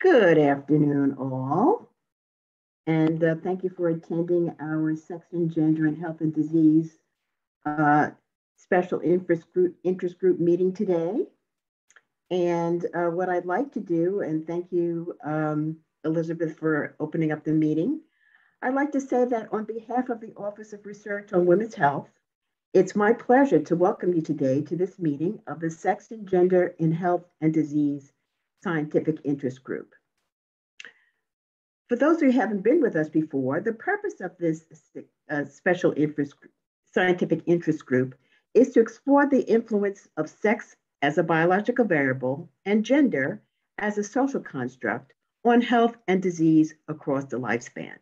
Good afternoon, all. And uh, thank you for attending our Sex and Gender and Health and Disease uh, Special Interest Group, Interest Group meeting today. And uh, what I'd like to do, and thank you, um, Elizabeth, for opening up the meeting. I'd like to say that on behalf of the Office of Research on Women's Health, it's my pleasure to welcome you today to this meeting of the Sex and Gender in Health and Disease Scientific Interest Group. For those who haven't been with us before, the purpose of this uh, special interest, scientific interest group is to explore the influence of sex as a biological variable and gender as a social construct on health and disease across the lifespan.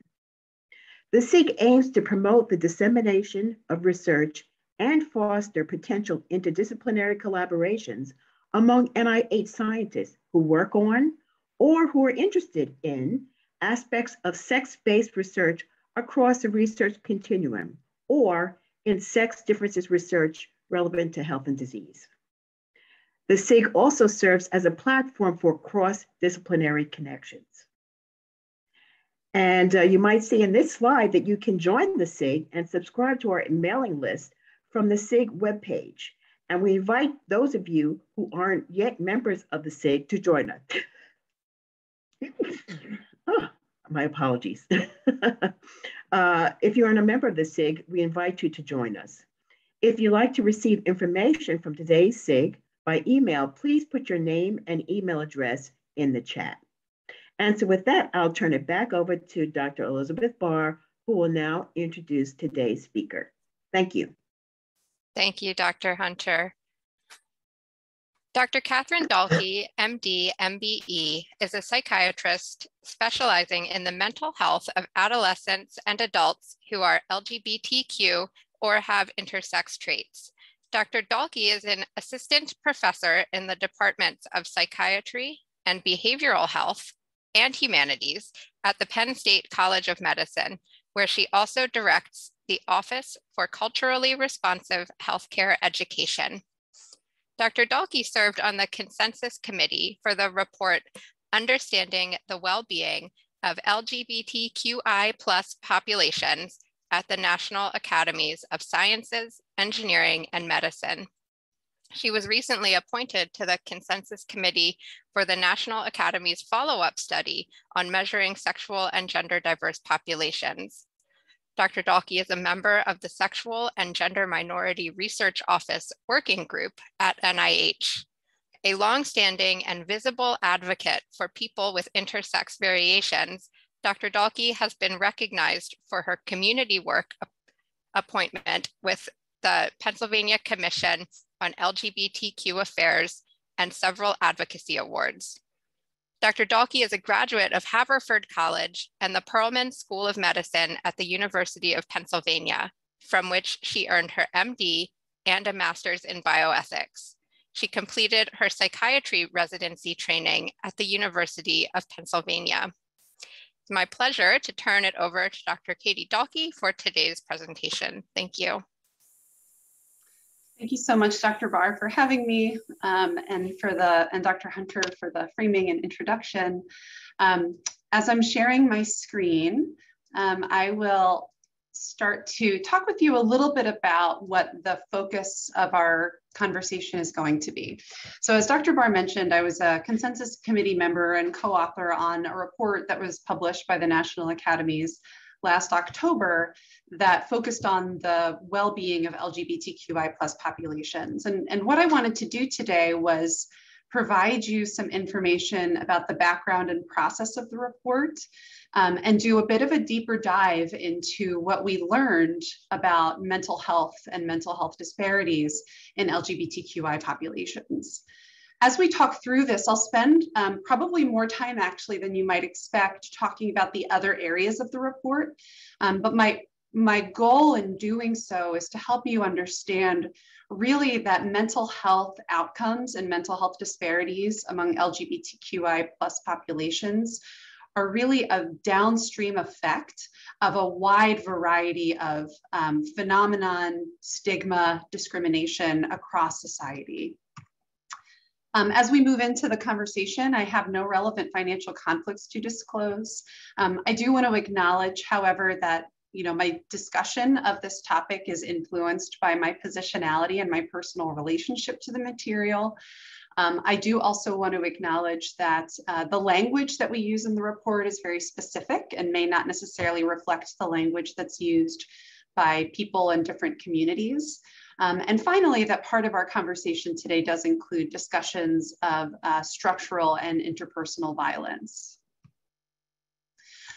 The SIG aims to promote the dissemination of research and foster potential interdisciplinary collaborations among NIH scientists who work on or who are interested in aspects of sex-based research across the research continuum or in sex differences research relevant to health and disease. The SIG also serves as a platform for cross-disciplinary connections. And uh, you might see in this slide that you can join the SIG and subscribe to our mailing list from the SIG webpage. And we invite those of you who aren't yet members of the SIG to join us. oh, my apologies. uh, if you're not a member of the SIG, we invite you to join us. If you'd like to receive information from today's SIG by email, please put your name and email address in the chat. And so with that, I'll turn it back over to Dr. Elizabeth Barr, who will now introduce today's speaker. Thank you. Thank you, Dr. Hunter. Dr. Katharine Dalke, MD, MBE, is a psychiatrist specializing in the mental health of adolescents and adults who are LGBTQ or have intersex traits. Dr. Dalke is an assistant professor in the departments of psychiatry and behavioral health and humanities at the Penn State College of Medicine, where she also directs the Office for Culturally Responsive Healthcare Education. Dr. Dalke served on the consensus committee for the report Understanding the Well-Being of LGBTQI plus populations at the National Academies of Sciences, Engineering, and Medicine. She was recently appointed to the Consensus Committee for the National Academy's follow-up study on measuring sexual and gender diverse populations. Dr. Dalke is a member of the Sexual and Gender Minority Research Office Working Group at NIH, a longstanding and visible advocate for people with intersex variations. Dr. Dalke has been recognized for her community work appointment with the Pennsylvania Commission on LGBTQ Affairs and several advocacy awards. Dr. Dalke is a graduate of Haverford College and the Perelman School of Medicine at the University of Pennsylvania, from which she earned her MD and a master's in bioethics. She completed her psychiatry residency training at the University of Pennsylvania. It's my pleasure to turn it over to Dr. Katie Dalke for today's presentation. Thank you. Thank you so much, Dr. Barr, for having me, um, and for the and Dr. Hunter for the framing and introduction. Um, as I'm sharing my screen, um, I will start to talk with you a little bit about what the focus of our conversation is going to be. So as Dr. Barr mentioned, I was a consensus committee member and co-author on a report that was published by the National Academies last October that focused on the well-being of LGBTQI plus populations. And, and what I wanted to do today was provide you some information about the background and process of the report um, and do a bit of a deeper dive into what we learned about mental health and mental health disparities in LGBTQI populations. As we talk through this, I'll spend um, probably more time actually than you might expect talking about the other areas of the report. Um, but my, my goal in doing so is to help you understand really that mental health outcomes and mental health disparities among LGBTQI plus populations are really a downstream effect of a wide variety of um, phenomenon, stigma, discrimination across society. Um, as we move into the conversation, I have no relevant financial conflicts to disclose. Um, I do want to acknowledge, however, that you know, my discussion of this topic is influenced by my positionality and my personal relationship to the material. Um, I do also want to acknowledge that uh, the language that we use in the report is very specific and may not necessarily reflect the language that's used by people in different communities. Um, and finally, that part of our conversation today does include discussions of uh, structural and interpersonal violence.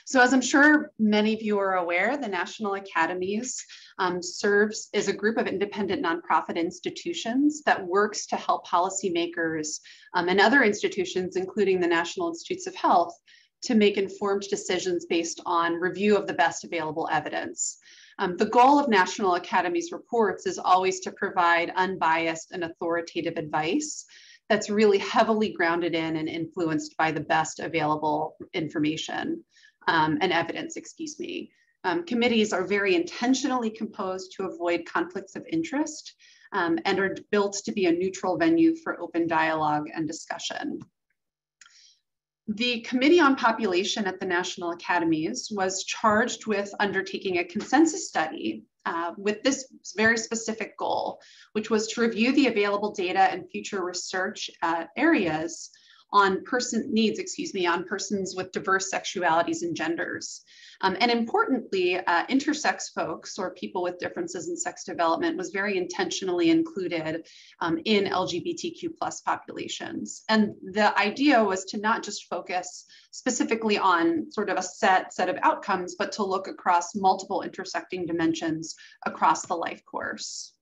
So as I'm sure many of you are aware, the National Academies um, serves as a group of independent nonprofit institutions that works to help policymakers um, and other institutions, including the National Institutes of Health, to make informed decisions based on review of the best available evidence. Um, the goal of National Academies reports is always to provide unbiased and authoritative advice that's really heavily grounded in and influenced by the best available information um, and evidence, excuse me. Um, committees are very intentionally composed to avoid conflicts of interest um, and are built to be a neutral venue for open dialogue and discussion. The Committee on Population at the National Academies was charged with undertaking a consensus study uh, with this very specific goal, which was to review the available data and future research uh, areas on person needs, excuse me, on persons with diverse sexualities and genders. Um, and importantly, uh, intersex folks or people with differences in sex development was very intentionally included um, in LGBTQ plus populations. And the idea was to not just focus specifically on sort of a set set of outcomes, but to look across multiple intersecting dimensions across the life course.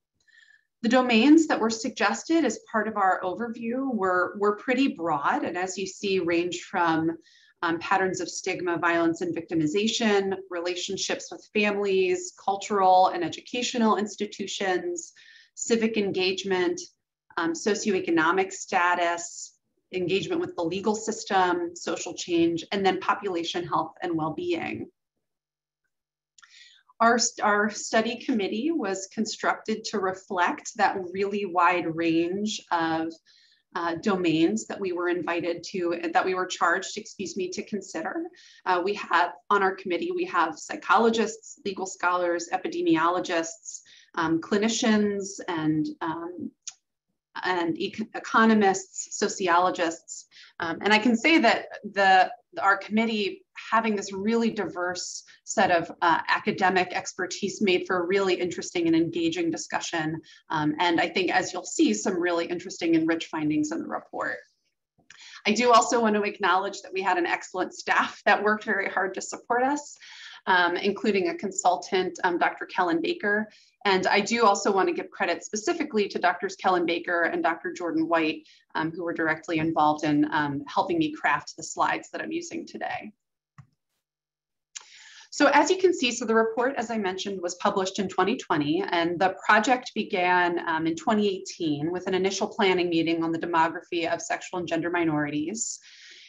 The domains that were suggested as part of our overview were, were pretty broad, and as you see, range from um, patterns of stigma, violence, and victimization, relationships with families, cultural and educational institutions, civic engagement, um, socioeconomic status, engagement with the legal system, social change, and then population health and well-being. Our, our study committee was constructed to reflect that really wide range of uh, domains that we were invited to, that we were charged, excuse me, to consider. Uh, we have on our committee, we have psychologists, legal scholars, epidemiologists, um, clinicians, and um, and economists, sociologists. Um, and I can say that the our committee having this really diverse set of uh, academic expertise made for a really interesting and engaging discussion. Um, and I think, as you'll see, some really interesting and rich findings in the report. I do also want to acknowledge that we had an excellent staff that worked very hard to support us, um, including a consultant, um, Dr. Kellen Baker. And I do also want to give credit specifically to Drs. Kellen Baker and Dr. Jordan White, um, who were directly involved in um, helping me craft the slides that I'm using today. So as you can see, so the report, as I mentioned, was published in 2020, and the project began um, in 2018 with an initial planning meeting on the demography of sexual and gender minorities.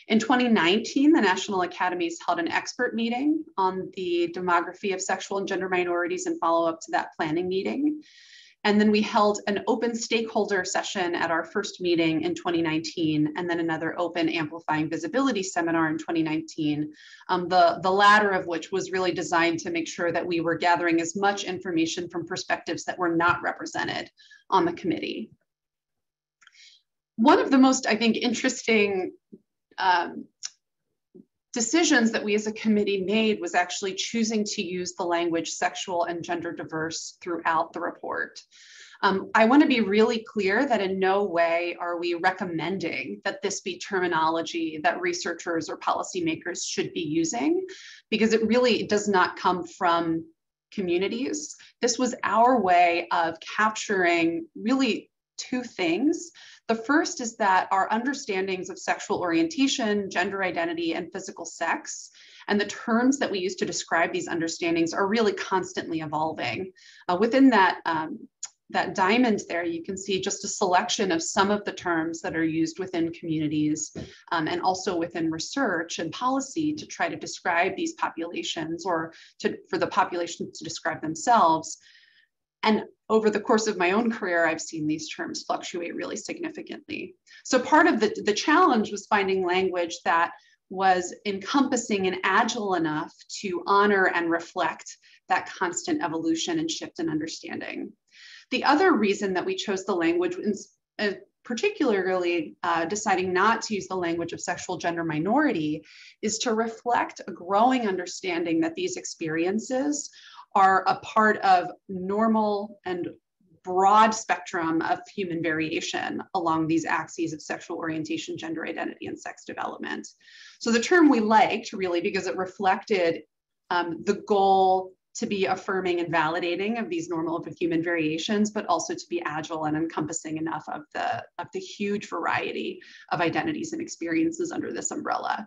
In 2019, the National Academies held an expert meeting on the demography of sexual and gender minorities and follow up to that planning meeting. And then we held an open stakeholder session at our first meeting in 2019, and then another open amplifying visibility seminar in 2019, um, the, the latter of which was really designed to make sure that we were gathering as much information from perspectives that were not represented on the committee. One of the most, I think, interesting um, decisions that we as a committee made was actually choosing to use the language sexual and gender diverse throughout the report. Um, I want to be really clear that in no way are we recommending that this be terminology that researchers or policymakers should be using, because it really does not come from communities. This was our way of capturing really two things the first is that our understandings of sexual orientation, gender identity, and physical sex, and the terms that we use to describe these understandings are really constantly evolving. Uh, within that, um, that diamond there, you can see just a selection of some of the terms that are used within communities um, and also within research and policy to try to describe these populations or to, for the populations to describe themselves And over the course of my own career, I've seen these terms fluctuate really significantly. So part of the, the challenge was finding language that was encompassing and agile enough to honor and reflect that constant evolution and shift in understanding. The other reason that we chose the language, uh, particularly uh, deciding not to use the language of sexual gender minority, is to reflect a growing understanding that these experiences are a part of normal and broad spectrum of human variation along these axes of sexual orientation, gender identity, and sex development. So the term we liked really because it reflected um, the goal to be affirming and validating of these normal of human variations, but also to be agile and encompassing enough of the, of the huge variety of identities and experiences under this umbrella.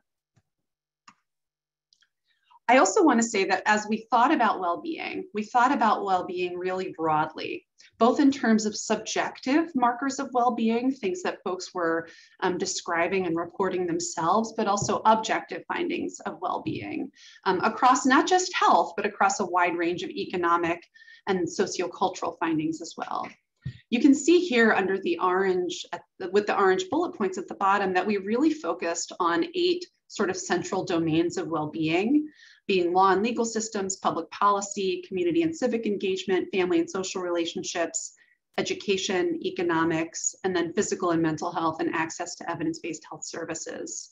I also want to say that as we thought about well-being, we thought about well-being really broadly, both in terms of subjective markers of well-being, things that folks were um, describing and reporting themselves, but also objective findings of well-being um, across not just health, but across a wide range of economic and sociocultural findings as well. You can see here under the orange, the, with the orange bullet points at the bottom, that we really focused on eight sort of central domains of well-being being law and legal systems, public policy, community and civic engagement, family and social relationships, education, economics, and then physical and mental health and access to evidence-based health services.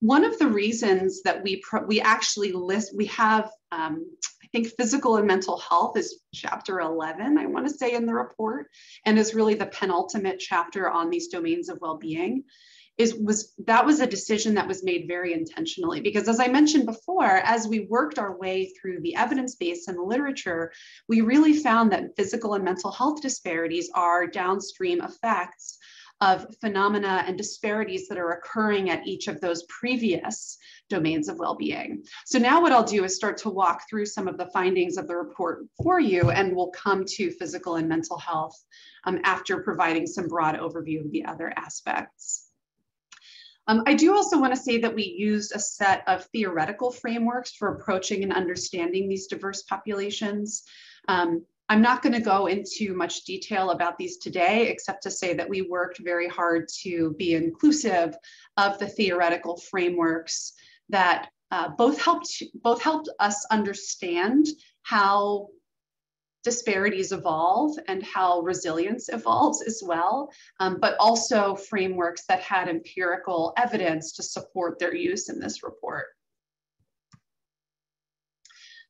One of the reasons that we, we actually list, we have, um, I think physical and mental health is chapter 11, I wanna say in the report, and is really the penultimate chapter on these domains of well-being is was that was a decision that was made very intentionally because as i mentioned before as we worked our way through the evidence base and the literature we really found that physical and mental health disparities are downstream effects of phenomena and disparities that are occurring at each of those previous domains of well-being. So now what I'll do is start to walk through some of the findings of the report for you and we'll come to physical and mental health um, after providing some broad overview of the other aspects. Um, I do also want to say that we used a set of theoretical frameworks for approaching and understanding these diverse populations. Um, I'm not going to go into much detail about these today, except to say that we worked very hard to be inclusive of the theoretical frameworks that uh, both helped both helped us understand how disparities evolve and how resilience evolves as well, um, but also frameworks that had empirical evidence to support their use in this report.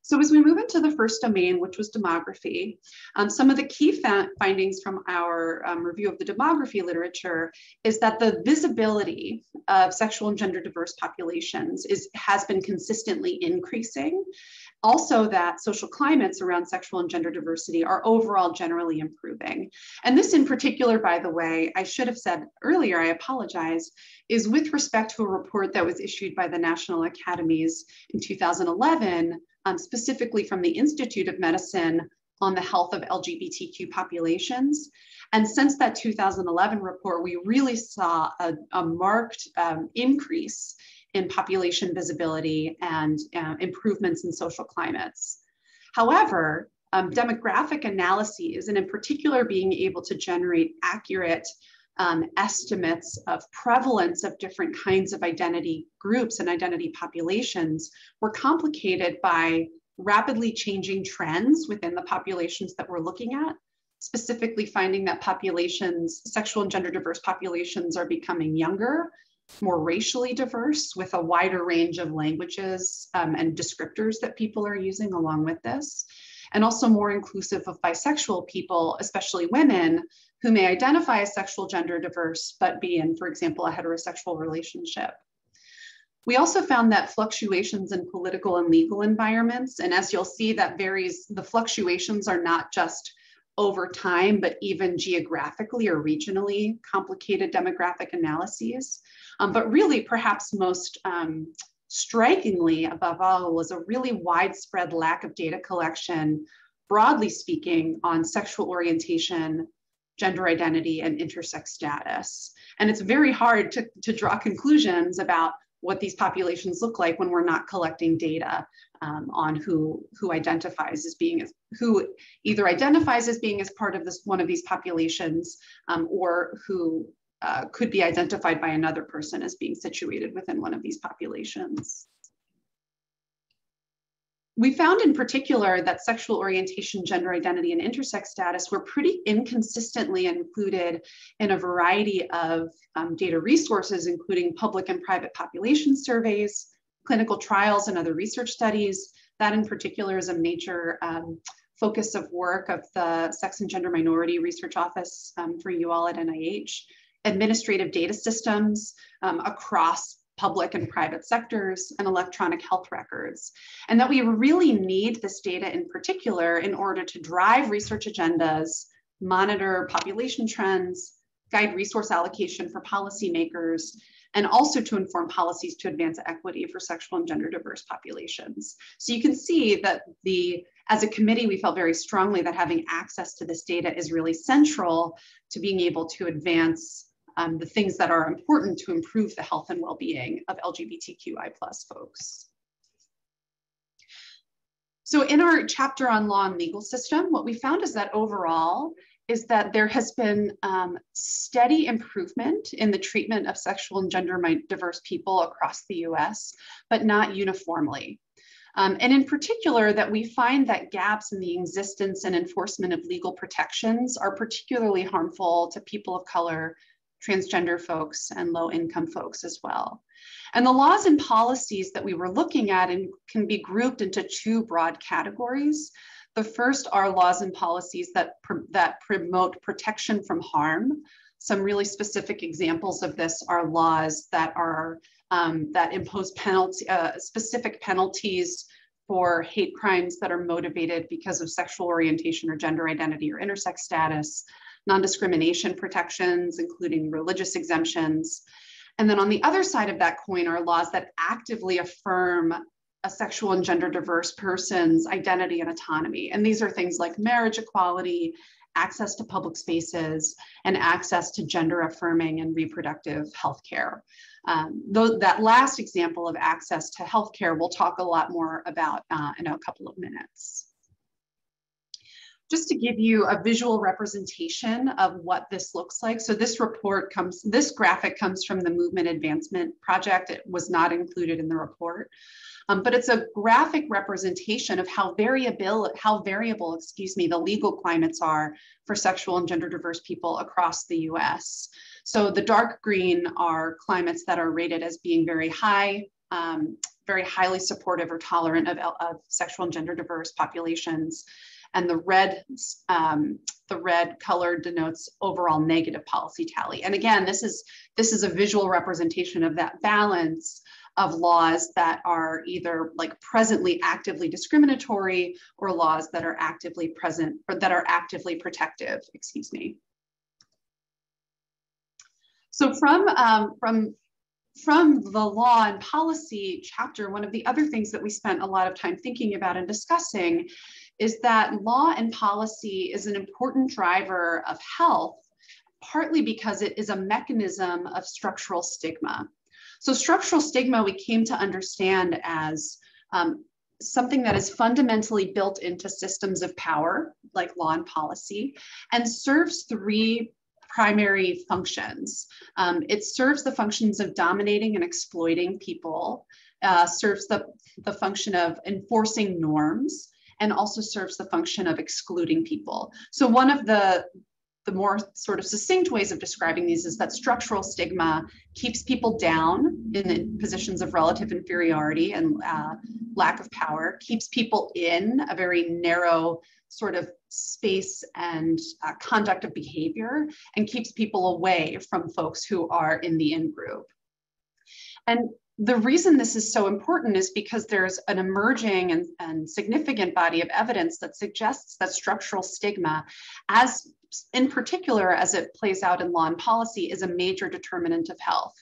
So as we move into the first domain, which was demography, um, some of the key findings from our um, review of the demography literature is that the visibility of sexual and gender diverse populations is, has been consistently increasing also that social climates around sexual and gender diversity are overall generally improving. And this in particular, by the way, I should have said earlier, I apologize, is with respect to a report that was issued by the National Academies in 2011, um, specifically from the Institute of Medicine on the health of LGBTQ populations. And since that 2011 report, we really saw a, a marked um, increase in population visibility and uh, improvements in social climates. However, um, demographic analyses, and in particular being able to generate accurate um, estimates of prevalence of different kinds of identity groups and identity populations were complicated by rapidly changing trends within the populations that we're looking at, specifically finding that populations, sexual and gender diverse populations are becoming younger more racially diverse with a wider range of languages um, and descriptors that people are using along with this, and also more inclusive of bisexual people, especially women, who may identify as sexual gender diverse, but be in, for example, a heterosexual relationship. We also found that fluctuations in political and legal environments, and as you'll see, that varies, the fluctuations are not just over time, but even geographically or regionally complicated demographic analyses. Um, but really, perhaps most um, strikingly above all was a really widespread lack of data collection, broadly speaking, on sexual orientation, gender identity, and intersex status. And it's very hard to, to draw conclusions about what these populations look like when we're not collecting data um, on who who identifies as being as who either identifies as being as part of this one of these populations um, or who uh, could be identified by another person as being situated within one of these populations. We found in particular that sexual orientation, gender identity, and intersex status were pretty inconsistently included in a variety of um, data resources, including public and private population surveys, clinical trials, and other research studies. That in particular is a major um, focus of work of the Sex and Gender Minority Research Office um, for you all at NIH. Administrative data systems um, across public and private sectors and electronic health records. And that we really need this data in particular in order to drive research agendas, monitor population trends, guide resource allocation for policymakers, and also to inform policies to advance equity for sexual and gender diverse populations. So you can see that the as a committee, we felt very strongly that having access to this data is really central to being able to advance um, the things that are important to improve the health and well-being of LGBTQI plus folks. So in our chapter on law and legal system, what we found is that overall is that there has been um, steady improvement in the treatment of sexual and gender diverse people across the US, but not uniformly. Um, and in particular, that we find that gaps in the existence and enforcement of legal protections are particularly harmful to people of color, transgender folks and low income folks as well. And the laws and policies that we were looking at and can be grouped into two broad categories. The first are laws and policies that, that promote protection from harm. Some really specific examples of this are laws that are um, that impose penalty, uh, specific penalties for hate crimes that are motivated because of sexual orientation or gender identity or intersex status, non-discrimination protections, including religious exemptions. And then on the other side of that coin are laws that actively affirm a sexual and gender diverse person's identity and autonomy. And these are things like marriage equality, access to public spaces, and access to gender affirming and reproductive health care. Um, that last example of access to healthcare, we'll talk a lot more about uh, in a couple of minutes just to give you a visual representation of what this looks like. So this report comes, this graphic comes from the Movement Advancement Project. It was not included in the report. Um, but it's a graphic representation of how variable, how variable, excuse me, the legal climates are for sexual and gender diverse people across the US. So the dark green are climates that are rated as being very high, um, very highly supportive or tolerant of, of sexual and gender diverse populations and the red um, the red color denotes overall negative policy tally. And again, this is this is a visual representation of that balance of laws that are either like presently actively discriminatory or laws that are actively present or that are actively protective, excuse me. So from, um, from from the law and policy chapter, one of the other things that we spent a lot of time thinking about and discussing is that law and policy is an important driver of health, partly because it is a mechanism of structural stigma. So, structural stigma we came to understand as um, something that is fundamentally built into systems of power, like law and policy, and serves three primary functions. Um, it serves the functions of dominating and exploiting people, uh, serves the, the function of enforcing norms, and also serves the function of excluding people. So one of the the more sort of succinct ways of describing these is that structural stigma keeps people down in positions of relative inferiority and uh, lack of power, keeps people in a very narrow sort of space and uh, conduct of behavior, and keeps people away from folks who are in the in group. And the reason this is so important is because there's an emerging and, and significant body of evidence that suggests that structural stigma, as in particular as it plays out in law and policy, is a major determinant of health.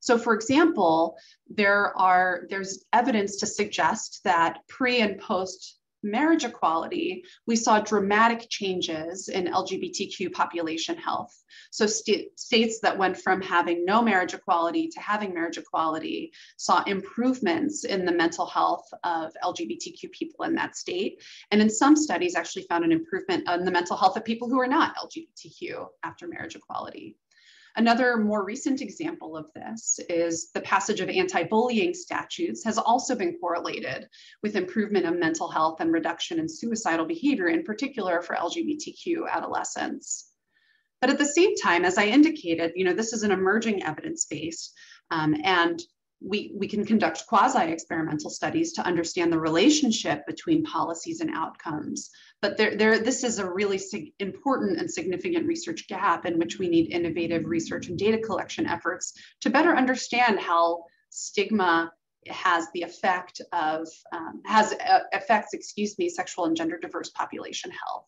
So for example, there are there's evidence to suggest that pre and post marriage equality, we saw dramatic changes in LGBTQ population health. So st states that went from having no marriage equality to having marriage equality saw improvements in the mental health of LGBTQ people in that state. And in some studies actually found an improvement in the mental health of people who are not LGBTQ after marriage equality. Another more recent example of this is the passage of anti-bullying statutes has also been correlated with improvement of mental health and reduction in suicidal behavior, in particular for LGBTQ adolescents. But at the same time, as I indicated, you know, this is an emerging evidence base um, and we, we can conduct quasi-experimental studies to understand the relationship between policies and outcomes. But there, there, this is a really important and significant research gap in which we need innovative research and data collection efforts to better understand how stigma has the effect of, um, has uh, affects, excuse me, sexual and gender diverse population health.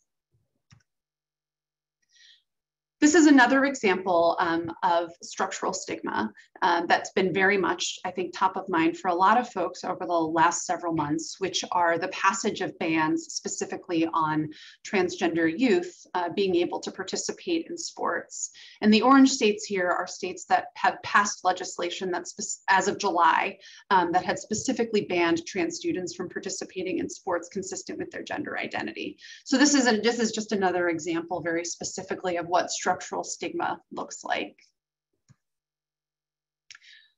This is another example um, of structural stigma um, that's been very much, I think, top of mind for a lot of folks over the last several months, which are the passage of bans specifically on transgender youth uh, being able to participate in sports. And the orange states here are states that have passed legislation that's as of July um, that had specifically banned trans students from participating in sports consistent with their gender identity. So this is, a, this is just another example very specifically of what structural stigma looks like.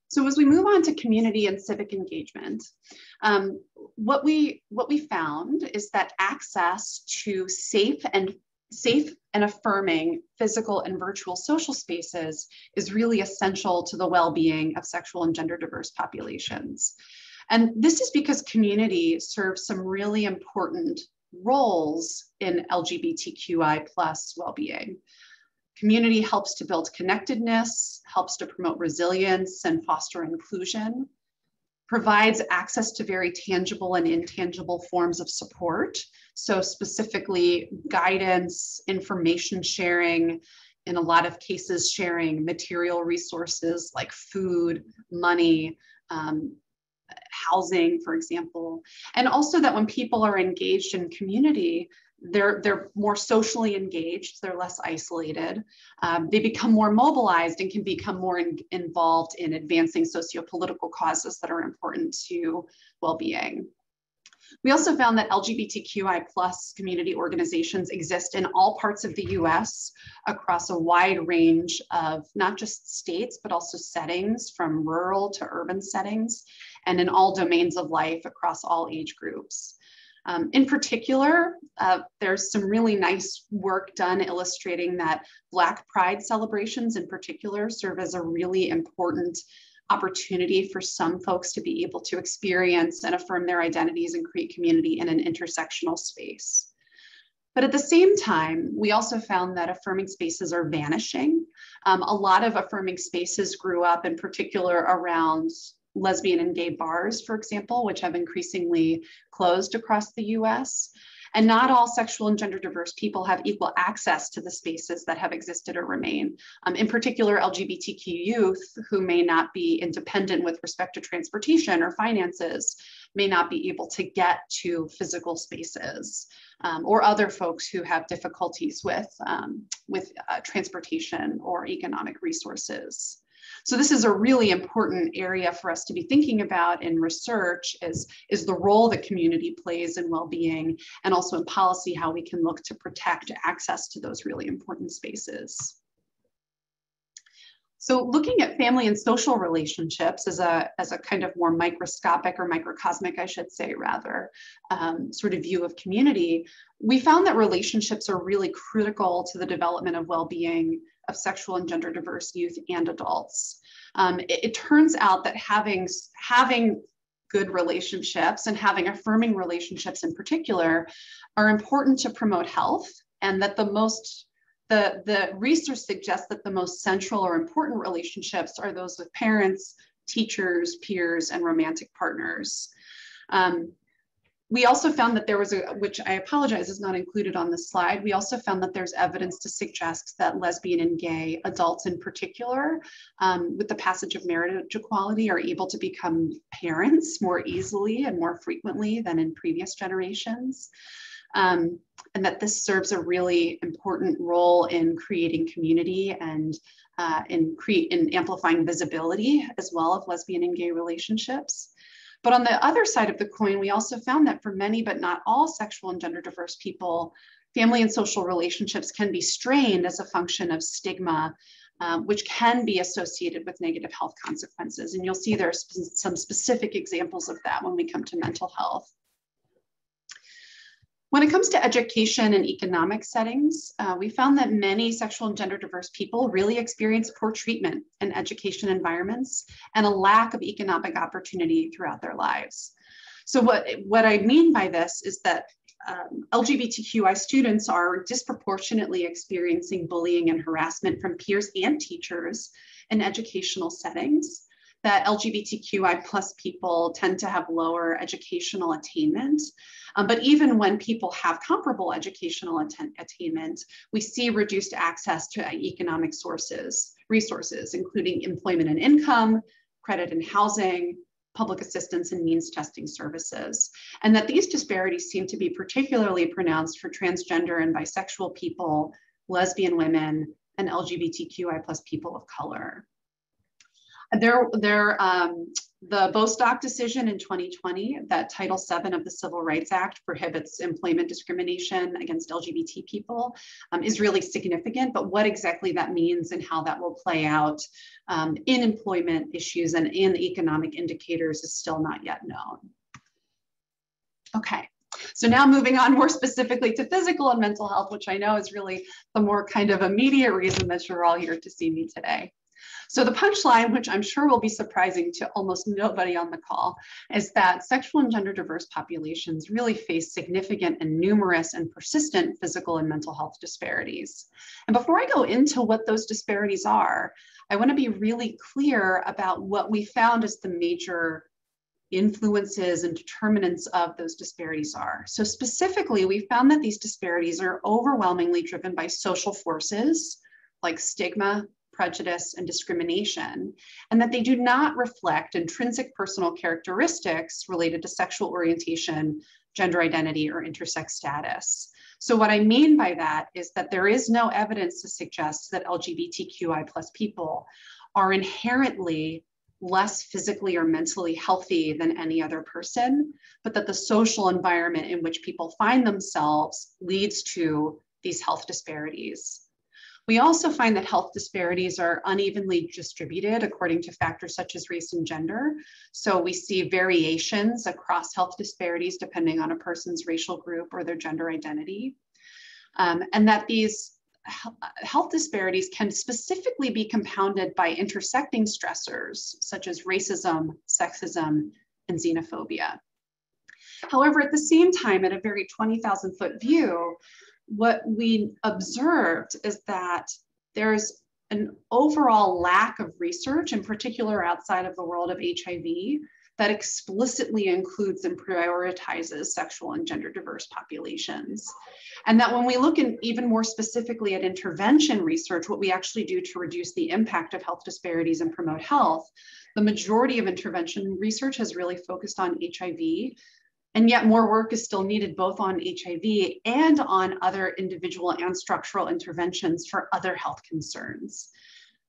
So as we move on to community and civic engagement, um, what, we, what we found is that access to safe and safe and affirming physical and virtual social spaces is really essential to the well-being of sexual and gender diverse populations. And this is because community serves some really important roles in LGBTQI plus well-being. Community helps to build connectedness, helps to promote resilience and foster inclusion, provides access to very tangible and intangible forms of support. So specifically guidance, information sharing, in a lot of cases sharing material resources like food, money, um, housing, for example. And also that when people are engaged in community, they're they're more socially engaged they're less isolated um, they become more mobilized and can become more in, involved in advancing socio-political causes that are important to well-being we also found that LGBTQI plus community organizations exist in all parts of the US across a wide range of not just states, but also settings from rural to urban settings and in all domains of life across all age groups. Um, in particular, uh, there's some really nice work done illustrating that Black Pride celebrations in particular serve as a really important opportunity for some folks to be able to experience and affirm their identities and create community in an intersectional space. But at the same time, we also found that affirming spaces are vanishing. Um, a lot of affirming spaces grew up in particular around lesbian and gay bars, for example, which have increasingly closed across the US. And not all sexual and gender diverse people have equal access to the spaces that have existed or remain. Um, in particular, LGBTQ youth who may not be independent with respect to transportation or finances may not be able to get to physical spaces. Um, or other folks who have difficulties with, um, with uh, transportation or economic resources. So this is a really important area for us to be thinking about in research is, is the role that community plays in well-being and also in policy, how we can look to protect access to those really important spaces. So looking at family and social relationships as a, as a kind of more microscopic or microcosmic, I should say rather, um, sort of view of community, we found that relationships are really critical to the development of well-being of sexual and gender diverse youth and adults. Um, it, it turns out that having, having good relationships and having affirming relationships in particular are important to promote health and that the most the, the research suggests that the most central or important relationships are those with parents, teachers, peers, and romantic partners. Um, we also found that there was a, which I apologize is not included on the slide. We also found that there's evidence to suggest that lesbian and gay adults in particular, um, with the passage of marriage equality, are able to become parents more easily and more frequently than in previous generations. Um, and that this serves a really important role in creating community and uh, in, create, in amplifying visibility as well of lesbian and gay relationships. But on the other side of the coin, we also found that for many, but not all sexual and gender diverse people, family and social relationships can be strained as a function of stigma, um, which can be associated with negative health consequences. And you'll see there are sp some specific examples of that when we come to mental health. When it comes to education and economic settings, uh, we found that many sexual and gender diverse people really experience poor treatment in education environments and a lack of economic opportunity throughout their lives. So what, what I mean by this is that um, LGBTQI students are disproportionately experiencing bullying and harassment from peers and teachers in educational settings that LGBTQI plus people tend to have lower educational attainment. Um, but even when people have comparable educational atten attainment, we see reduced access to economic sources, resources, including employment and income, credit and housing, public assistance and means testing services, and that these disparities seem to be particularly pronounced for transgender and bisexual people, lesbian women, and LGBTQI plus people of color. There, there, um, the Bostock decision in 2020 that Title VII of the Civil Rights Act prohibits employment discrimination against LGBT people um, is really significant, but what exactly that means and how that will play out um, in employment issues and in economic indicators is still not yet known. Okay, so now moving on more specifically to physical and mental health, which I know is really the more kind of immediate reason that you're all here to see me today. So the punchline, which I'm sure will be surprising to almost nobody on the call, is that sexual and gender diverse populations really face significant and numerous and persistent physical and mental health disparities. And before I go into what those disparities are, I wanna be really clear about what we found as the major influences and determinants of those disparities are. So specifically, we found that these disparities are overwhelmingly driven by social forces like stigma, prejudice, and discrimination, and that they do not reflect intrinsic personal characteristics related to sexual orientation, gender identity, or intersex status. So what I mean by that is that there is no evidence to suggest that LGBTQI plus people are inherently less physically or mentally healthy than any other person, but that the social environment in which people find themselves leads to these health disparities. We also find that health disparities are unevenly distributed according to factors such as race and gender. So we see variations across health disparities depending on a person's racial group or their gender identity. Um, and that these health disparities can specifically be compounded by intersecting stressors such as racism, sexism, and xenophobia. However, at the same time, at a very 20,000 foot view, what we observed is that there's an overall lack of research, in particular outside of the world of HIV, that explicitly includes and prioritizes sexual and gender diverse populations. And that when we look in even more specifically at intervention research, what we actually do to reduce the impact of health disparities and promote health, the majority of intervention research has really focused on HIV, and yet more work is still needed both on HIV and on other individual and structural interventions for other health concerns.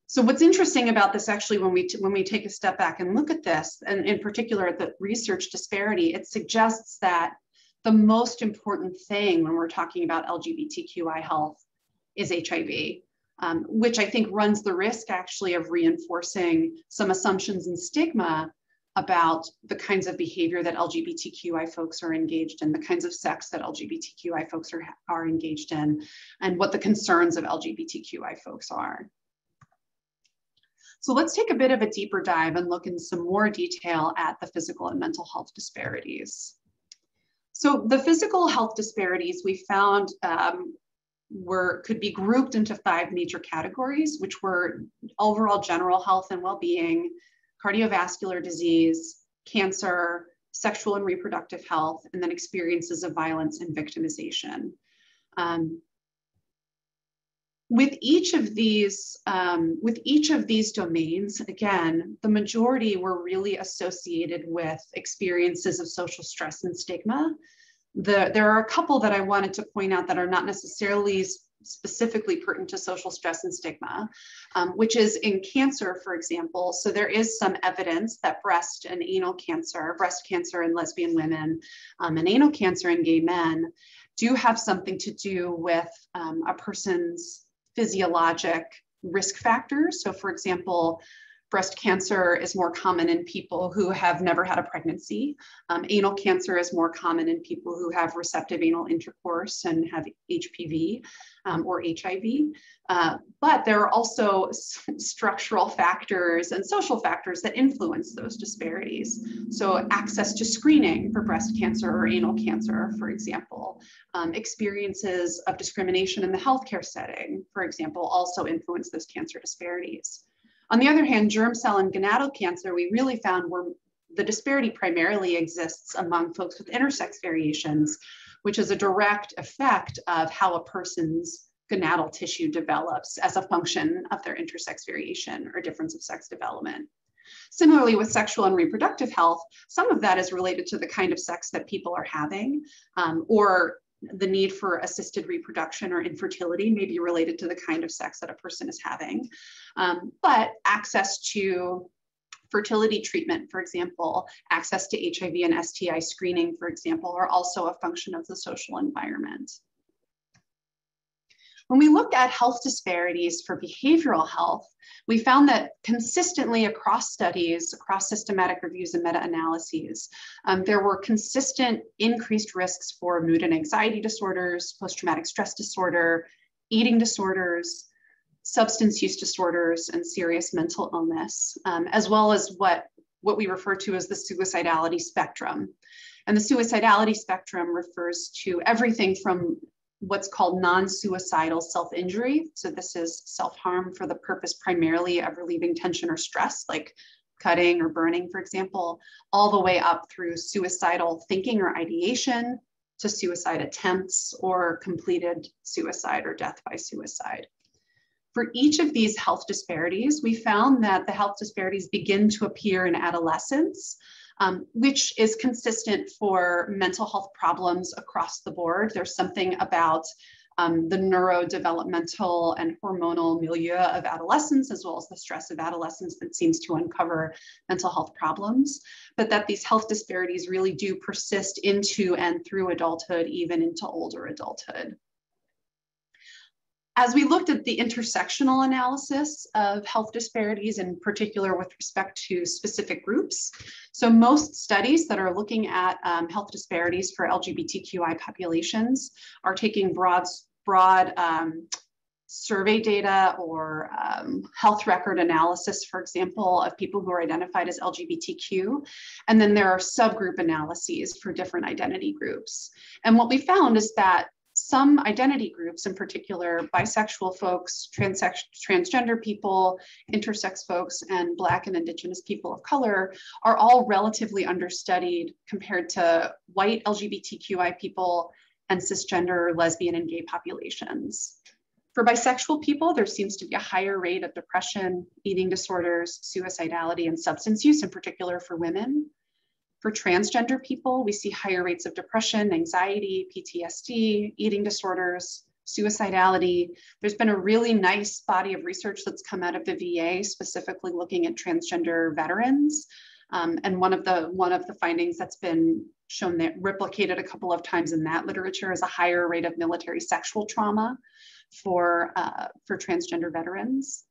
So what's interesting about this actually when we, when we take a step back and look at this, and in particular at the research disparity, it suggests that the most important thing when we're talking about LGBTQI health is HIV. Um, which I think runs the risk actually of reinforcing some assumptions and stigma about the kinds of behavior that LGBTQI folks are engaged in, the kinds of sex that LGBTQI folks are, are engaged in, and what the concerns of LGBTQI folks are. So let's take a bit of a deeper dive and look in some more detail at the physical and mental health disparities. So the physical health disparities we found um, were could be grouped into five major categories, which were overall general health and well-being, cardiovascular disease, cancer, sexual and reproductive health, and then experiences of violence and victimization. Um, with each of these um, with each of these domains again the majority were really associated with experiences of social stress and stigma the, there are a couple that i wanted to point out that are not necessarily specifically pertinent to social stress and stigma, um, which is in cancer, for example. So there is some evidence that breast and anal cancer, breast cancer in lesbian women, um, and anal cancer in gay men do have something to do with um, a person's physiologic risk factors. So, for example, breast cancer is more common in people who have never had a pregnancy. Um, anal cancer is more common in people who have receptive anal intercourse and have HPV um, or HIV. Uh, but there are also structural factors and social factors that influence those disparities. So access to screening for breast cancer or anal cancer, for example, um, experiences of discrimination in the healthcare setting, for example, also influence those cancer disparities. On the other hand, germ cell and gonadal cancer, we really found were the disparity primarily exists among folks with intersex variations, which is a direct effect of how a person's gonadal tissue develops as a function of their intersex variation or difference of sex development. Similarly, with sexual and reproductive health, some of that is related to the kind of sex that people are having, um, or the need for assisted reproduction or infertility may be related to the kind of sex that a person is having. Um, but access to fertility treatment, for example, access to HIV and STI screening, for example, are also a function of the social environment. When we looked at health disparities for behavioral health, we found that consistently across studies, across systematic reviews and meta-analyses, um, there were consistent increased risks for mood and anxiety disorders, post-traumatic stress disorder, eating disorders, substance use disorders, and serious mental illness, um, as well as what, what we refer to as the suicidality spectrum. And the suicidality spectrum refers to everything from what's called non-suicidal self-injury. So this is self-harm for the purpose primarily of relieving tension or stress, like cutting or burning, for example, all the way up through suicidal thinking or ideation to suicide attempts or completed suicide or death by suicide. For each of these health disparities, we found that the health disparities begin to appear in adolescence um, which is consistent for mental health problems across the board. There's something about um, the neurodevelopmental and hormonal milieu of adolescence, as well as the stress of adolescence that seems to uncover mental health problems, but that these health disparities really do persist into and through adulthood, even into older adulthood. As we looked at the intersectional analysis of health disparities, in particular with respect to specific groups, so most studies that are looking at um, health disparities for LGBTQI populations are taking broad, broad um, survey data or um, health record analysis, for example, of people who are identified as LGBTQ. And then there are subgroup analyses for different identity groups. And what we found is that some identity groups, in particular bisexual folks, transex- transgender people, intersex folks, and Black and Indigenous people of color, are all relatively understudied compared to white LGBTQI people and cisgender, lesbian, and gay populations. For bisexual people, there seems to be a higher rate of depression, eating disorders, suicidality, and substance use, in particular for women. For transgender people, we see higher rates of depression, anxiety, PTSD, eating disorders, suicidality. There's been a really nice body of research that's come out of the VA, specifically looking at transgender veterans. Um, and one of the one of the findings that's been shown that replicated a couple of times in that literature is a higher rate of military sexual trauma for uh, for transgender veterans.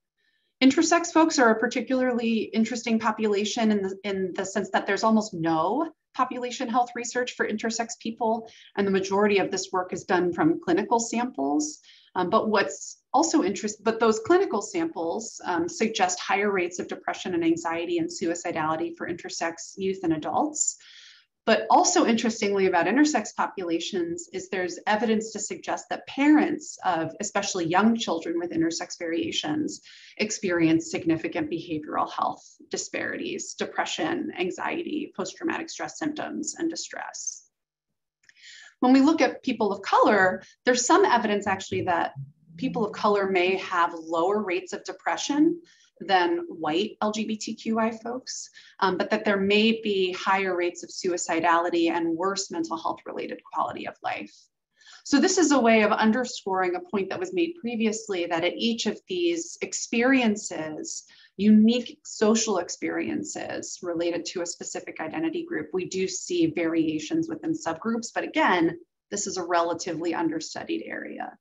Intersex folks are a particularly interesting population in the, in the sense that there's almost no population health research for intersex people, and the majority of this work is done from clinical samples. Um, but what's also interesting, but those clinical samples um, suggest higher rates of depression and anxiety and suicidality for intersex youth and adults. But also interestingly about intersex populations is there's evidence to suggest that parents of especially young children with intersex variations experience significant behavioral health disparities, depression, anxiety, post-traumatic stress symptoms, and distress. When we look at people of color, there's some evidence actually that people of color may have lower rates of depression than white LGBTQI folks, um, but that there may be higher rates of suicidality and worse mental health related quality of life. So this is a way of underscoring a point that was made previously that at each of these experiences, unique social experiences related to a specific identity group, we do see variations within subgroups, but again, this is a relatively understudied area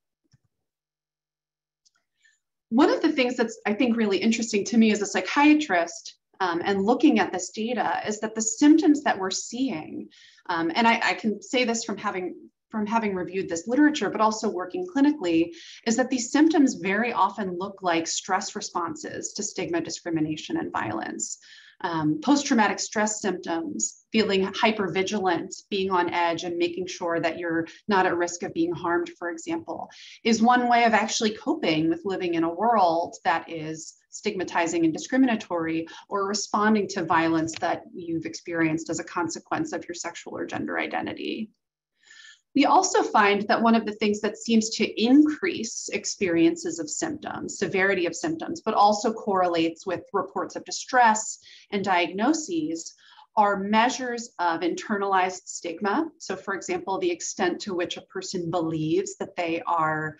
one of the things that's I think really interesting to me as a psychiatrist um, and looking at this data is that the symptoms that we're seeing, um, and I, I, can say this from having from having reviewed this literature, but also working clinically, is that these symptoms very often look like stress responses to stigma, discrimination, and violence um, post-traumatic stress symptoms, feeling hypervigilant, being on edge and making sure that you're not at risk of being harmed, for example, is one way of actually coping with living in a world that is stigmatizing and discriminatory or responding to violence that you've experienced as a consequence of your sexual or gender identity. We also find that one of the things that seems to increase experiences of symptoms, severity of symptoms, but also correlates with reports of distress and diagnoses are measures of internalized stigma. So, for example, the extent to which a person believes that they are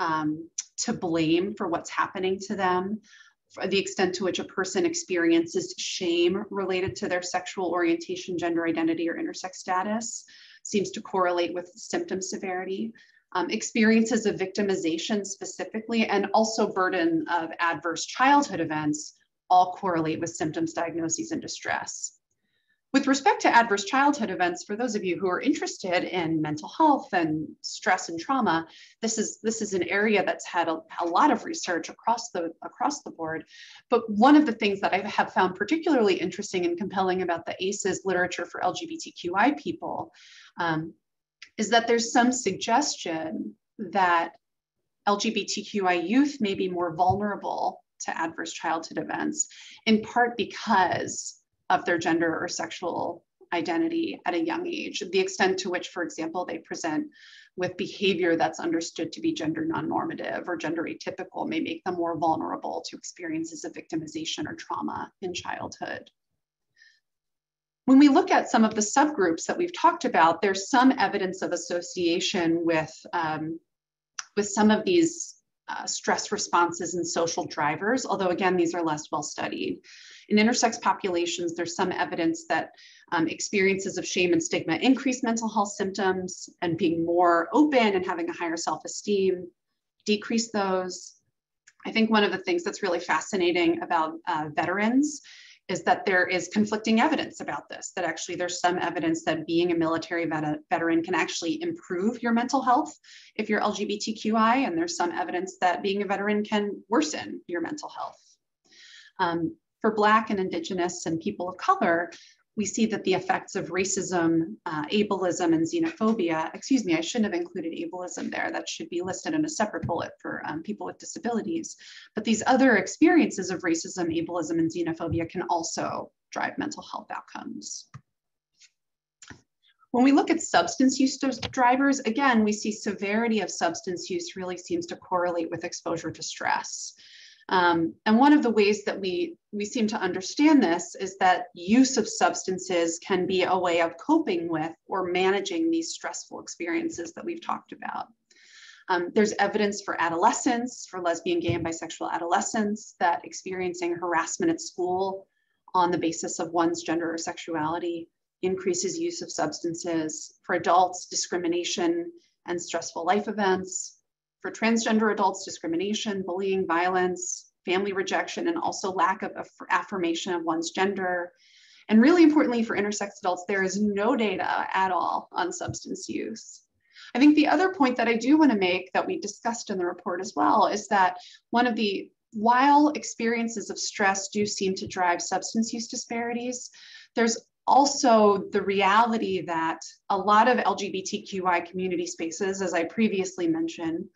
um, to blame for what's happening to them, the extent to which a person experiences shame related to their sexual orientation, gender identity, or intersex status seems to correlate with symptom severity. Um, experiences of victimization specifically, and also burden of adverse childhood events all correlate with symptoms, diagnoses, and distress. With respect to adverse childhood events, for those of you who are interested in mental health and stress and trauma, this is this is an area that's had a, a, lot of research across the across the board. But one of the things that I have found particularly interesting and compelling about the ACEs literature for LGBTQI people um, is that there's some suggestion that LGBTQI youth may be more vulnerable to adverse childhood events, in part because of their gender or sexual identity at a young age, the extent to which, for example, they present with behavior that's understood to be gender non-normative or gender atypical may make them more vulnerable to experiences of victimization or trauma in childhood. When we look at some of the subgroups that we've talked about, there's some evidence of association with, um, with some of these uh, stress responses and social drivers, although again, these are less well studied. In intersex populations, there's some evidence that um, experiences of shame and stigma increase mental health symptoms and being more open and having a higher self-esteem decrease those. I think one of the things that's really fascinating about uh, veterans is that there is conflicting evidence about this, that actually there's some evidence that being a military vet veteran can actually improve your mental health if you're LGBTQI, and there's some evidence that being a veteran can worsen your mental health. Um, for Black and Indigenous and people of color, we see that the effects of racism, uh, ableism, and xenophobia, excuse me, I shouldn't have included ableism there. That should be listed in a separate bullet for um, people with disabilities. But these other experiences of racism, ableism, and xenophobia can also drive mental health outcomes. When we look at substance use drivers, again, we see severity of substance use really seems to correlate with exposure to stress. Um, and one of the ways that we, we seem to understand this is that use of substances can be a way of coping with or managing these stressful experiences that we've talked about. Um, there's evidence for adolescents, for lesbian, gay, and bisexual adolescents, that experiencing harassment at school on the basis of one's gender or sexuality increases use of substances. For adults, discrimination and stressful life events for transgender adults, discrimination, bullying, violence, family rejection, and also lack of affirmation of one's gender. And really importantly for intersex adults, there is no data at all on substance use. I think the other point that I do want to make that we discussed in the report as well is that one of the, while experiences of stress do seem to drive substance use disparities, there's also the reality that a lot of LGBTQI community spaces, as I previously mentioned,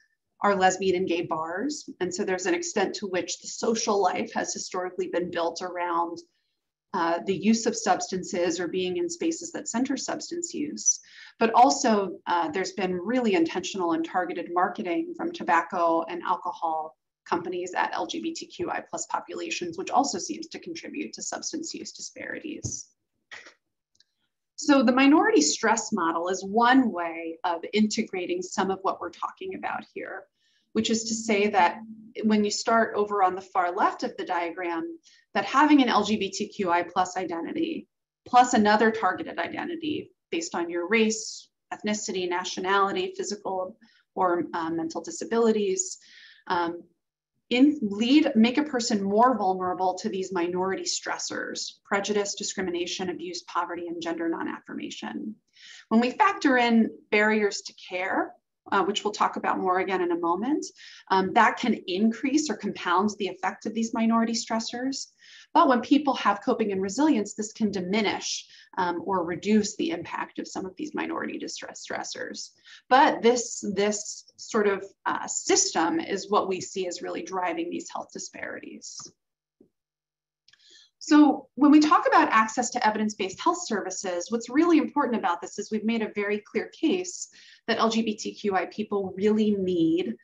are lesbian and gay bars. And so there's an extent to which the social life has historically been built around uh, the use of substances or being in spaces that center substance use. But also, uh, there's been really intentional and targeted marketing from tobacco and alcohol companies at LGBTQI plus populations, which also seems to contribute to substance use disparities. So the minority stress model is one way of integrating some of what we're talking about here, which is to say that when you start over on the far left of the diagram, that having an LGBTQI plus identity plus another targeted identity based on your race, ethnicity, nationality, physical or uh, mental disabilities, um, in lead make a person more vulnerable to these minority stressors prejudice discrimination abuse poverty and gender non-affirmation. When we factor in barriers to care uh, which we'll talk about more again in a moment um, that can increase or compound the effect of these minority stressors but when people have coping and resilience this can diminish um, or reduce the impact of some of these minority distress stressors. But this, this sort of uh, system is what we see as really driving these health disparities. So when we talk about access to evidence-based health services, what's really important about this is we've made a very clear case that LGBTQI people really need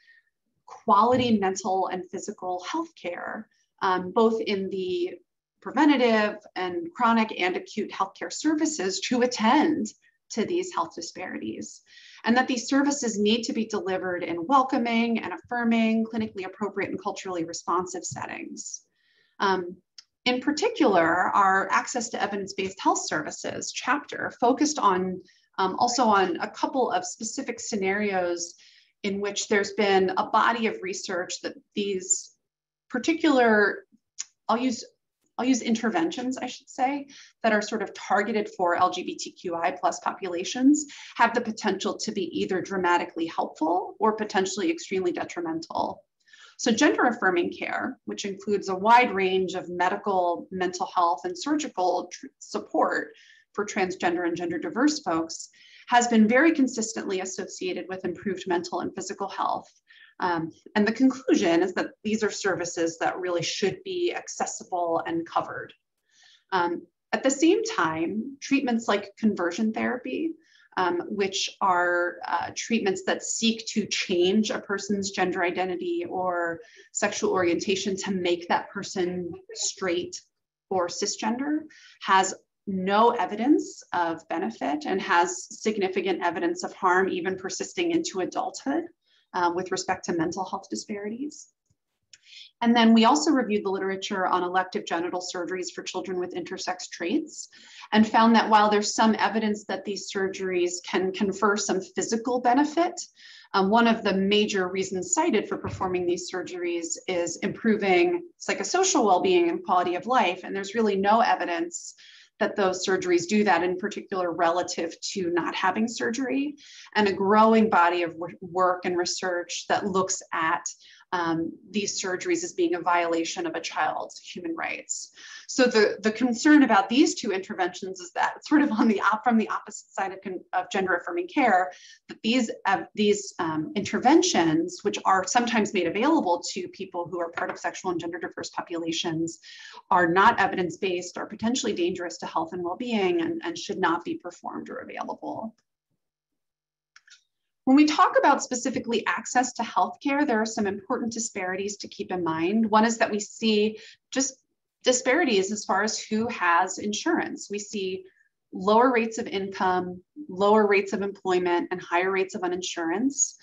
quality mental and physical health care, um, both in the preventative and chronic and acute healthcare services to attend to these health disparities. And that these services need to be delivered in welcoming and affirming, clinically appropriate and culturally responsive settings. Um, in particular, our Access to Evidence-Based Health Services chapter focused on um, also on a couple of specific scenarios in which there's been a body of research that these particular, I'll use I'll use interventions, I should say, that are sort of targeted for LGBTQI plus populations have the potential to be either dramatically helpful or potentially extremely detrimental. So gender affirming care, which includes a wide range of medical, mental health, and surgical support for transgender and gender diverse folks, has been very consistently associated with improved mental and physical health um, and the conclusion is that these are services that really should be accessible and covered. Um, at the same time, treatments like conversion therapy, um, which are uh, treatments that seek to change a person's gender identity or sexual orientation to make that person straight or cisgender, has no evidence of benefit and has significant evidence of harm, even persisting into adulthood um, with respect to mental health disparities. And then we also reviewed the literature on elective genital surgeries for children with intersex traits and found that while there's some evidence that these surgeries can confer some physical benefit, um, one of the major reasons cited for performing these surgeries is improving psychosocial well-being and quality of life. And there's really no evidence that those surgeries do that in particular relative to not having surgery and a growing body of work and research that looks at um, these surgeries as being a violation of a child's human rights. So the, the concern about these two interventions is that sort of on the op, from the opposite side of, of gender affirming care, that these, uh, these um, interventions, which are sometimes made available to people who are part of sexual and gender diverse populations, are not evidence-based, are potentially dangerous to health and well-being, and, and should not be performed or available. When we talk about specifically access to healthcare, there are some important disparities to keep in mind. One is that we see just disparities as far as who has insurance. We see lower rates of income, lower rates of employment, and higher rates of uninsurance.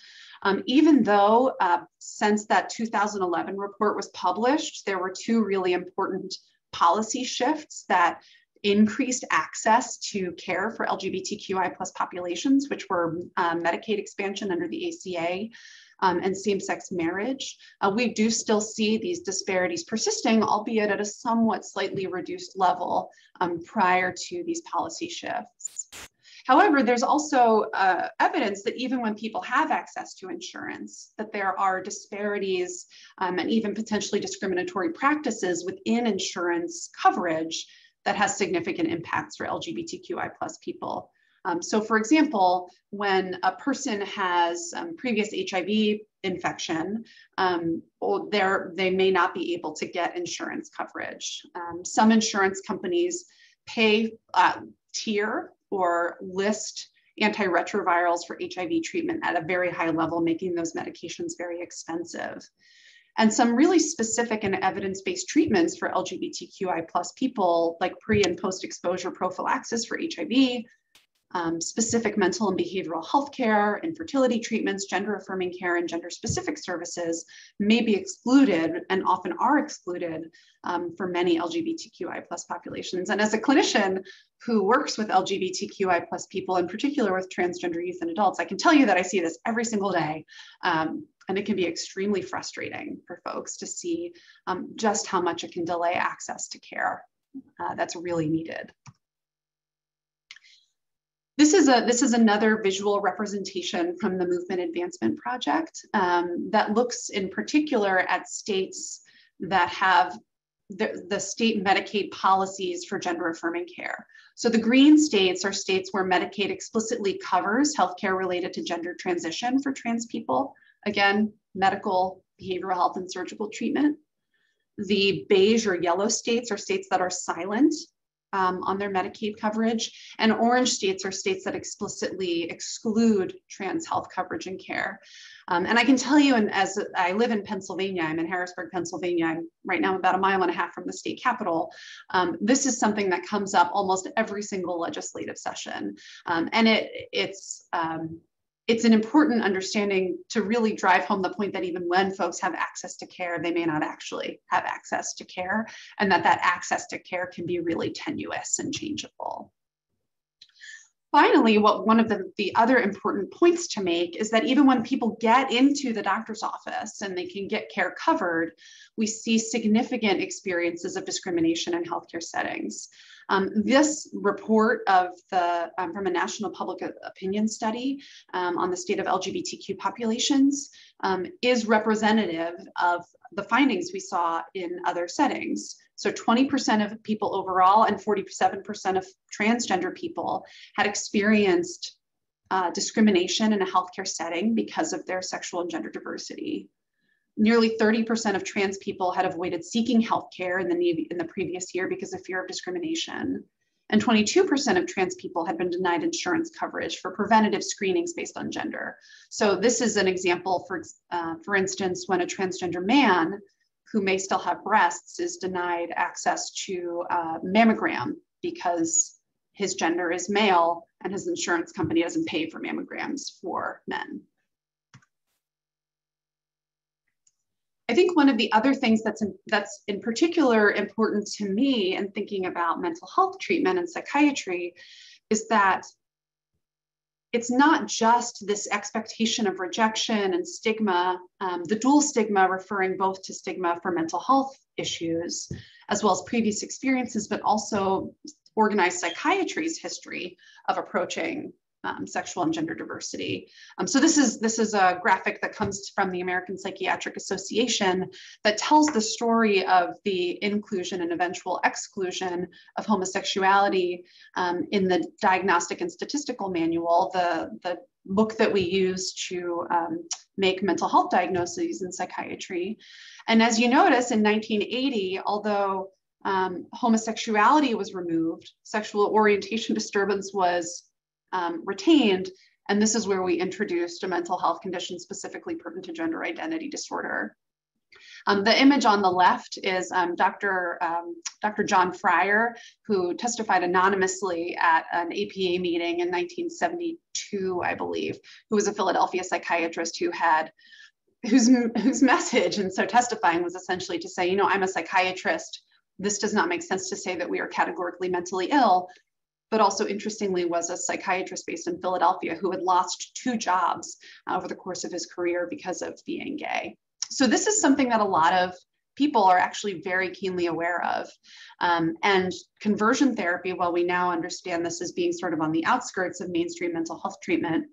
Um, even though uh, since that 2011 report was published, there were two really important policy shifts that increased access to care for LGBTQI plus populations, which were uh, Medicaid expansion under the ACA um, and same-sex marriage, uh, we do still see these disparities persisting, albeit at a somewhat slightly reduced level um, prior to these policy shifts. However, there's also uh, evidence that even when people have access to insurance, that there are disparities um, and even potentially discriminatory practices within insurance coverage that has significant impacts for LGBTQI plus people. Um, so for example, when a person has um, previous HIV infection, um, they may not be able to get insurance coverage. Um, some insurance companies pay uh, tier or list antiretrovirals for HIV treatment at a very high level, making those medications very expensive. And some really specific and evidence-based treatments for LGBTQI plus people, like pre and post-exposure prophylaxis for HIV, um, specific mental and behavioral health care, infertility treatments, gender affirming care, and gender specific services may be excluded and often are excluded um, for many LGBTQI plus populations. And as a clinician who works with LGBTQI plus people, in particular with transgender youth and adults, I can tell you that I see this every single day. Um, and it can be extremely frustrating for folks to see um, just how much it can delay access to care uh, that's really needed. This is, a, this is another visual representation from the Movement Advancement Project um, that looks in particular at states that have the, the state Medicaid policies for gender affirming care. So the green states are states where Medicaid explicitly covers healthcare related to gender transition for trans people. Again, medical, behavioral health, and surgical treatment. The beige or yellow states are states that are silent um, on their Medicaid coverage, and orange states are states that explicitly exclude trans health coverage and care. Um, and I can tell you, and as I live in Pennsylvania, I'm in Harrisburg, Pennsylvania. I'm right now about a mile and a half from the state capitol. Um, this is something that comes up almost every single legislative session, um, and it it's um, it's an important understanding to really drive home the point that even when folks have access to care, they may not actually have access to care, and that that access to care can be really tenuous and changeable. Finally, what one of the, the other important points to make is that even when people get into the doctor's office and they can get care covered, we see significant experiences of discrimination in healthcare settings. Um, this report of the um, from a national public opinion study um, on the state of LGBTQ populations um, is representative of the findings we saw in other settings. So 20% of people overall and 47% of transgender people had experienced uh, discrimination in a healthcare setting because of their sexual and gender diversity nearly 30% of trans people had avoided seeking health care in the, in the previous year because of fear of discrimination. And 22% of trans people had been denied insurance coverage for preventative screenings based on gender. So this is an example, for, uh, for instance, when a transgender man who may still have breasts is denied access to uh, mammogram because his gender is male and his insurance company doesn't pay for mammograms for men. I think one of the other things that's in, that's in particular important to me in thinking about mental health treatment and psychiatry is that it's not just this expectation of rejection and stigma, um, the dual stigma referring both to stigma for mental health issues as well as previous experiences, but also organized psychiatry's history of approaching um, sexual and gender diversity. Um, so this is this is a graphic that comes from the American Psychiatric Association that tells the story of the inclusion and eventual exclusion of homosexuality um, in the Diagnostic and Statistical Manual, the, the book that we use to um, make mental health diagnoses in psychiatry. And as you notice in 1980, although um, homosexuality was removed, sexual orientation disturbance was um, retained. And this is where we introduced a mental health condition specifically pertinent to gender identity disorder. Um, the image on the left is um, Dr. Um, Dr. John Fryer, who testified anonymously at an APA meeting in 1972, I believe, who was a Philadelphia psychiatrist who had whose, whose message and so testifying was essentially to say, you know, I'm a psychiatrist. This does not make sense to say that we are categorically mentally ill, but also interestingly was a psychiatrist based in Philadelphia who had lost two jobs uh, over the course of his career because of being gay. So this is something that a lot of people are actually very keenly aware of. Um, and conversion therapy, while we now understand this as being sort of on the outskirts of mainstream mental health treatment,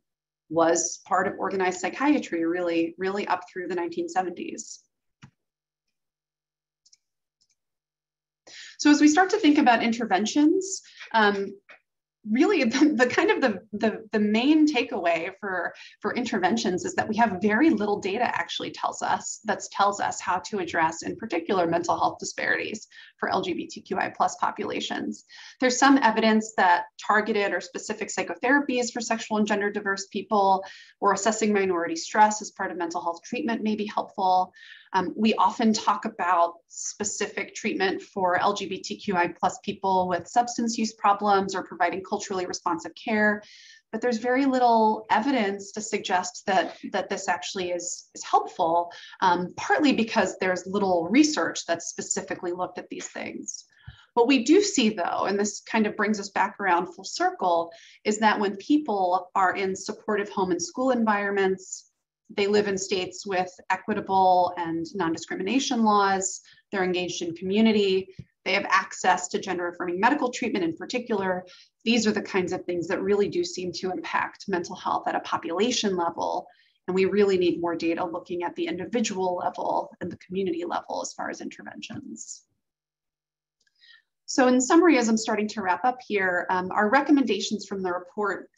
was part of organized psychiatry really, really up through the 1970s. So as we start to think about interventions, um, really the, the, kind of the, the, the main takeaway for, for interventions is that we have very little data actually tells us that tells us how to address in particular mental health disparities for LGBTQI plus populations. There's some evidence that targeted or specific psychotherapies for sexual and gender diverse people or assessing minority stress as part of mental health treatment may be helpful. Um, we often talk about specific treatment for LGBTQI plus people with substance use problems or providing culturally responsive care, but there's very little evidence to suggest that, that this actually is, is helpful, um, partly because there's little research that's specifically looked at these things. What we do see though, and this kind of brings us back around full circle, is that when people are in supportive home and school environments, they live in states with equitable and non-discrimination laws. They're engaged in community. They have access to gender affirming medical treatment in particular. These are the kinds of things that really do seem to impact mental health at a population level. And we really need more data looking at the individual level and the community level as far as interventions. So in summary, as I'm starting to wrap up here, um, our recommendations from the report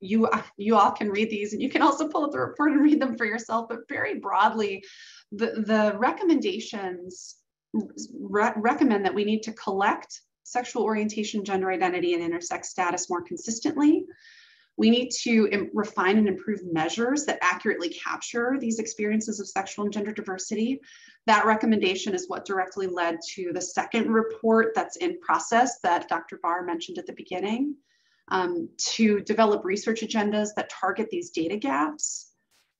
you you all can read these and you can also pull up the report and read them for yourself but very broadly the, the recommendations re recommend that we need to collect sexual orientation gender identity and intersex status more consistently we need to refine and improve measures that accurately capture these experiences of sexual and gender diversity. That recommendation is what directly led to the second report that's in process that Dr. Barr mentioned at the beginning um, to develop research agendas that target these data gaps,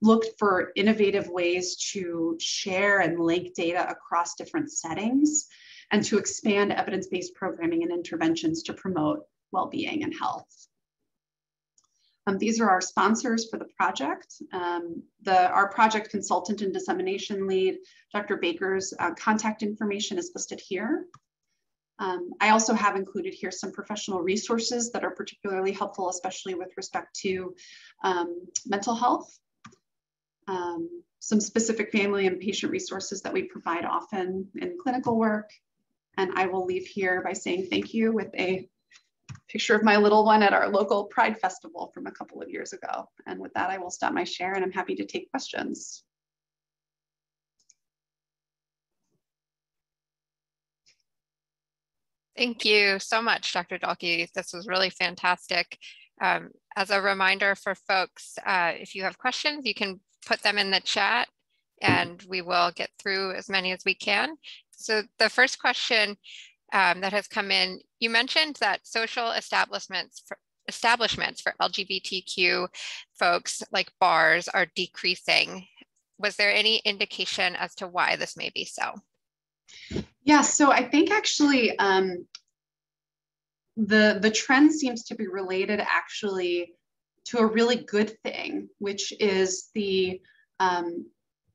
look for innovative ways to share and link data across different settings, and to expand evidence-based programming and interventions to promote well-being and health. Um, these are our sponsors for the project. Um, the, our project consultant and dissemination lead, Dr. Baker's uh, contact information is listed here. Um, I also have included here some professional resources that are particularly helpful, especially with respect to um, mental health. Um, some specific family and patient resources that we provide often in clinical work. And I will leave here by saying thank you with a picture of my little one at our local Pride Festival from a couple of years ago. And with that, I will stop my share and I'm happy to take questions. Thank you so much, Dr. Dalke. This was really fantastic. Um, as a reminder for folks, uh, if you have questions, you can put them in the chat and we will get through as many as we can. So the first question um, that has come in, you mentioned that social establishments for, establishments for LGBTQ folks like bars are decreasing. Was there any indication as to why this may be so? Yeah, so I think actually um, the the trend seems to be related actually to a really good thing, which is the um,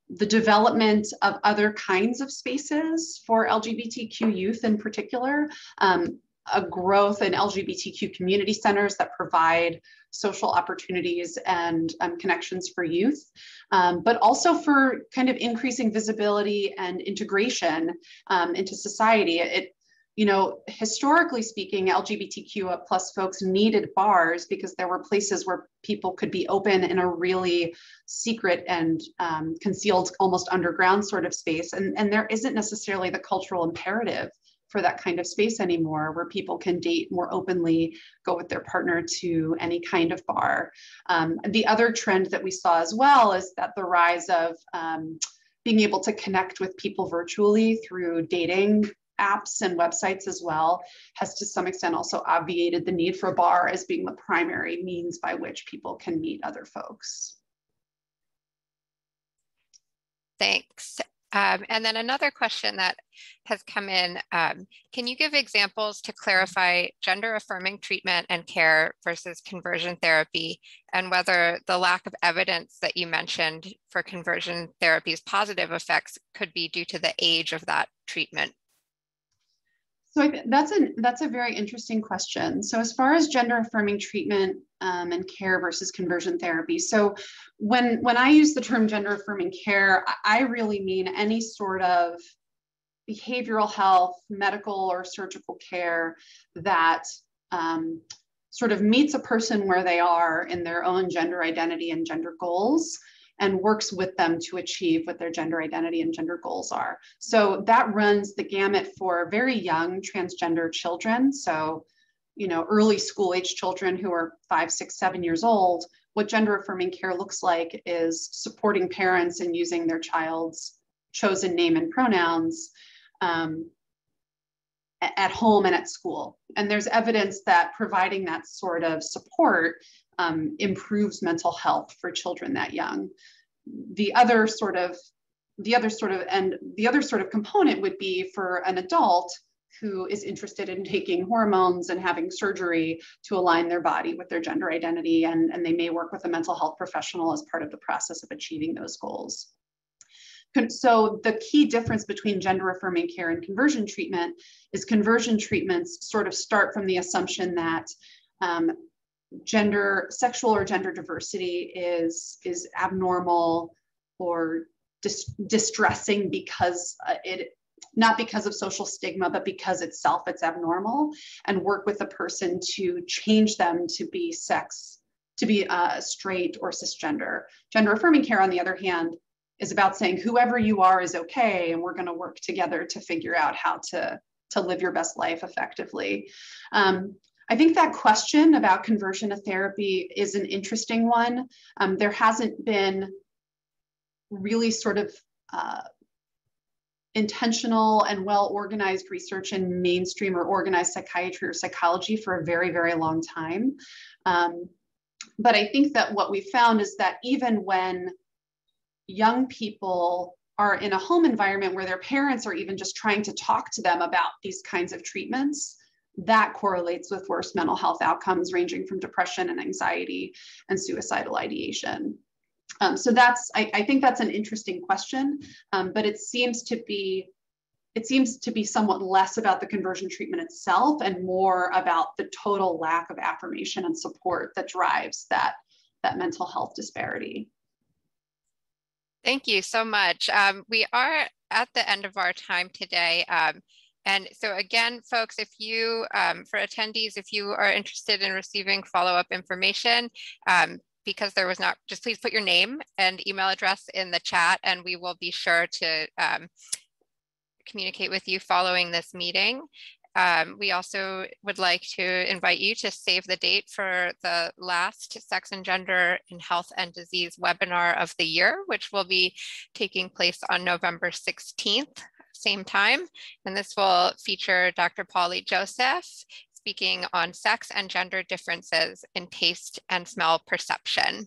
the development of other kinds of spaces for LGBTQ youth in particular. Um, a growth in LGBTQ community centers that provide social opportunities and um, connections for youth, um, but also for kind of increasing visibility and integration um, into society. It, you know, historically speaking, LGBTQ plus folks needed bars because there were places where people could be open in a really secret and um, concealed, almost underground sort of space. And, and there isn't necessarily the cultural imperative for that kind of space anymore where people can date more openly, go with their partner to any kind of bar. Um, the other trend that we saw as well is that the rise of um, being able to connect with people virtually through dating apps and websites as well has to some extent also obviated the need for a bar as being the primary means by which people can meet other folks. Thanks. Um, and then another question that has come in, um, can you give examples to clarify gender affirming treatment and care versus conversion therapy and whether the lack of evidence that you mentioned for conversion therapy's positive effects could be due to the age of that treatment? So that's a that's a very interesting question. So as far as gender affirming treatment um, and care versus conversion therapy, so when when I use the term gender affirming care, I really mean any sort of behavioral health, medical or surgical care that um, sort of meets a person where they are in their own gender identity and gender goals and works with them to achieve what their gender identity and gender goals are. So that runs the gamut for very young transgender children. So, you know, early school age children who are five, six, seven years old. What gender affirming care looks like is supporting parents in using their child's chosen name and pronouns um, at home and at school. And there's evidence that providing that sort of support um, improves mental health for children that young. The other sort of the other sort of and the other sort of component would be for an adult who is interested in taking hormones and having surgery to align their body with their gender identity and, and they may work with a mental health professional as part of the process of achieving those goals. So the key difference between gender affirming care and conversion treatment is conversion treatments sort of start from the assumption that um, gender, sexual or gender diversity is, is abnormal or dis distressing because uh, it, not because of social stigma, but because itself it's abnormal and work with the person to change them to be sex, to be uh, straight or cisgender. Gender affirming care, on the other hand, is about saying whoever you are is okay and we're going to work together to figure out how to to live your best life effectively um, i think that question about conversion to therapy is an interesting one. Um, there hasn't been really sort of uh, intentional and well organized research in mainstream or organized psychiatry or psychology for a very very long time. Um, but i think that what we found is that even when young people are in a home environment where their parents are even just trying to talk to them about these kinds of treatments, that correlates with worse mental health outcomes ranging from depression and anxiety and suicidal ideation. Um, so that's, I, I, think that's an interesting question, um, but it seems to be, it seems to be somewhat less about the conversion treatment itself and more about the total lack of affirmation and support that drives that, that mental health disparity. Thank you so much. Um, we are at the end of our time today. Um, and so again, folks, if you, um, for attendees, if you are interested in receiving follow-up information, um, because there was not, just please put your name and email address in the chat and we will be sure to um, communicate with you following this meeting. Um, we also would like to invite you to save the date for the last Sex and Gender in Health and Disease webinar of the year, which will be taking place on November 16th, same time. And this will feature Dr. Paule Joseph speaking on sex and gender differences in taste and smell perception.